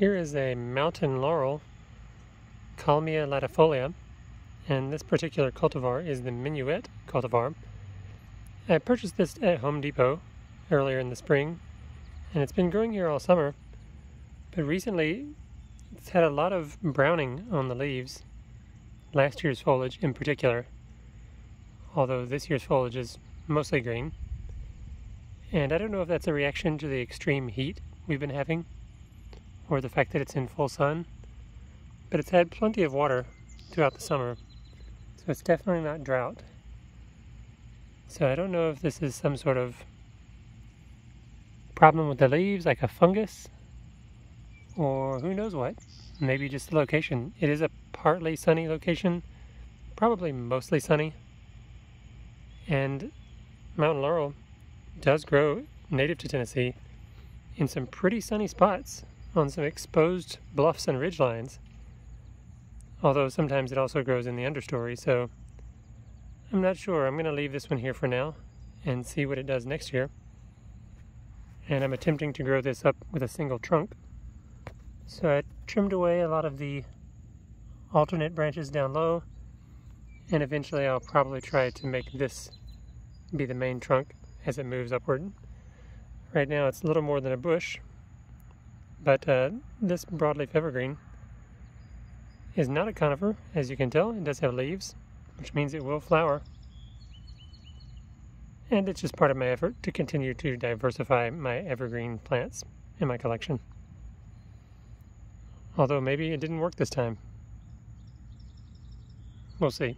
Here is a mountain laurel, Kalmia latifolia, and this particular cultivar is the Minuet cultivar. I purchased this at Home Depot earlier in the spring, and it's been growing here all summer, but recently it's had a lot of browning on the leaves, last year's foliage in particular, although this year's foliage is mostly green. And I don't know if that's a reaction to the extreme heat we've been having or the fact that it's in full sun, but it's had plenty of water throughout the summer, so it's definitely not drought. So I don't know if this is some sort of problem with the leaves, like a fungus, or who knows what. Maybe just the location. It is a partly sunny location, probably mostly sunny. And mountain laurel does grow native to Tennessee in some pretty sunny spots on some exposed bluffs and ridgelines. Although sometimes it also grows in the understory, so I'm not sure. I'm going to leave this one here for now and see what it does next year. And I'm attempting to grow this up with a single trunk. So I trimmed away a lot of the alternate branches down low and eventually I'll probably try to make this be the main trunk as it moves upward. Right now it's a little more than a bush, but uh, this broadleaf evergreen is not a conifer, as you can tell. It does have leaves, which means it will flower. And it's just part of my effort to continue to diversify my evergreen plants in my collection. Although maybe it didn't work this time. We'll see.